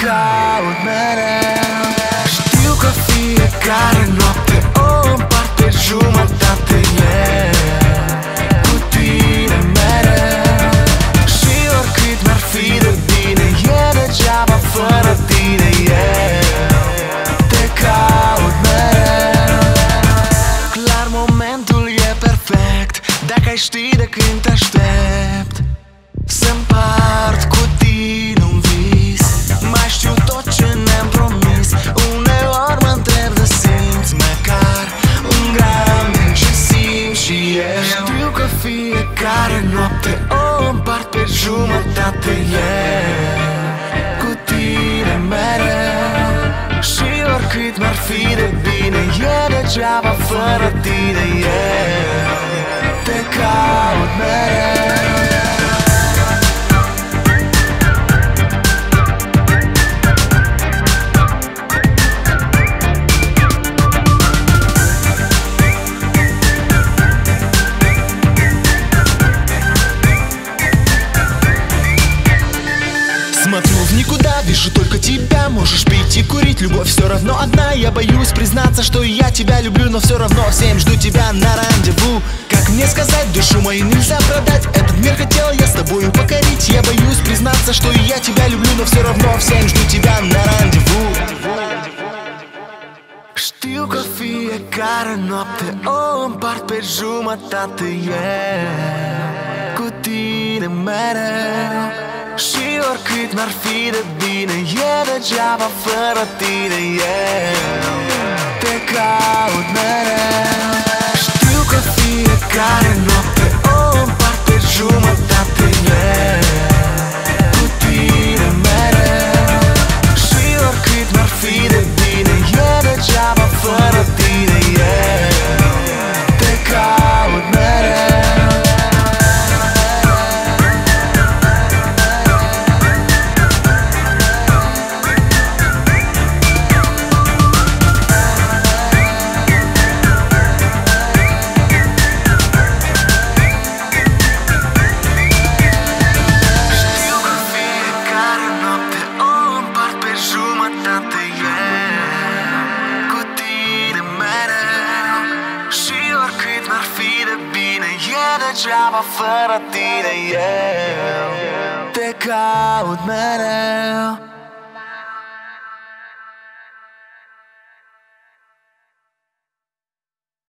cloud man. Fiecare noapte o împart pe jumătate yeah. Cu tine mereu Și oricât mi-ar fi de bine E degeaba fără tine yeah. Te caut mereu Смотрю в никуда, вижу только тебя. Можешь пить и курить, любовь все равно одна. Я боюсь признаться, что я тебя люблю Но все равно всем жду тебя на рандеву. Как мне сказать, душу мою нельзя продать. Этот мир хотел я с тобою покорить. Я боюсь признаться, что я тебя люблю Но все равно всем жду тебя на рандеву. Știu că fiecare noapte o împart pe jumătate yeah. Cu tine oricât mi-ar fi de bine E degeaba fără tine yeah. Te caut mereu Știu că fiecare noapte o împart pe jumătate degeaba fără tine yeah. Te caut mereu